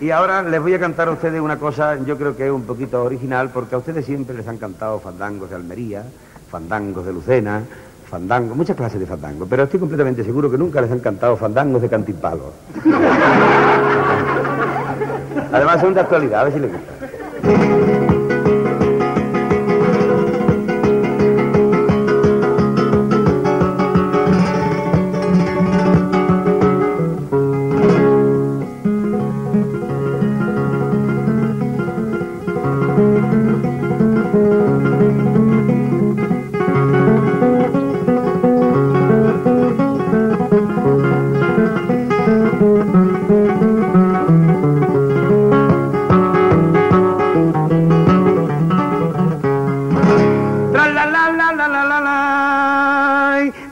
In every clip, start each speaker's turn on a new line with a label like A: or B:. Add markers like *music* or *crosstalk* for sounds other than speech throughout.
A: Y ahora les voy a cantar a ustedes una cosa, yo creo que es un poquito original, porque a ustedes siempre les han cantado fandangos de Almería, fandangos de Lucena, fandangos, muchas clases de fandangos, pero estoy completamente seguro que nunca les han cantado fandangos de cantimpalos. *laughs* Además son de actualidad, a ver si les gusta.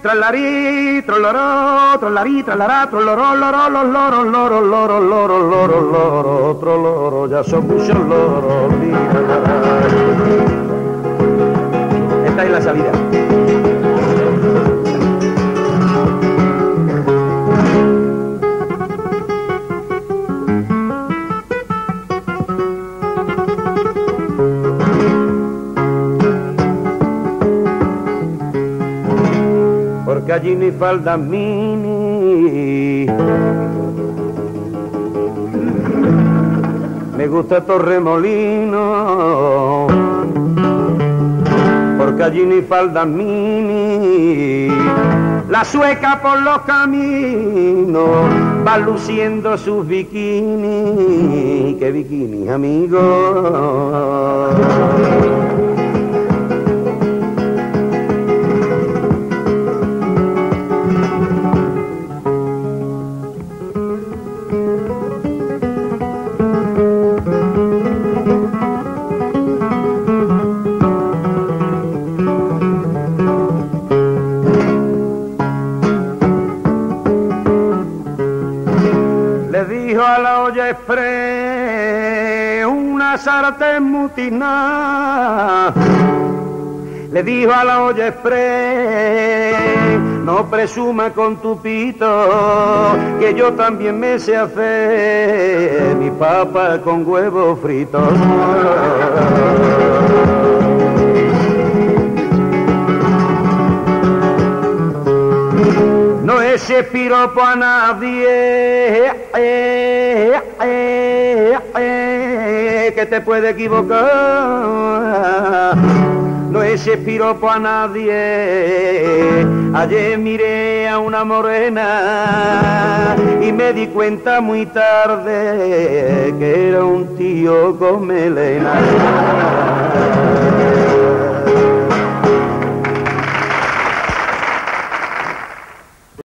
A: Tralarí, troloró, trolarí, tralará, troloró, loro, los loros, loro, loro, loro, loro, loro, otro loro, ya son muchos loros. Esta es la salida. Porque allí ni falda mini. Me gusta Torremolino. Porque allí ni falda mini. La sueca por los caminos va luciendo sus bikinis. ¿Qué bikinis, amigo? A la olla express una sartén mutinada. Le dijo a la olla express, no presuma con tu pito, que yo también me sé hacer mi papa con huevos fritos. Ese piropo a nadie que te puede equivocar. No es ese piropo a nadie. Ayer miré a una morena y me di cuenta muy tarde que era un tío con melena.